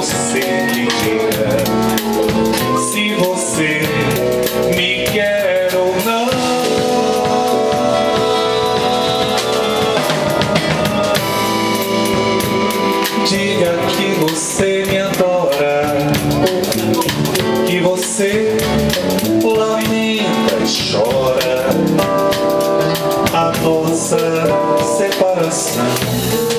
você me se você me quer ou não. Diga que você me adora, que você lamenta e chora a nossa separação.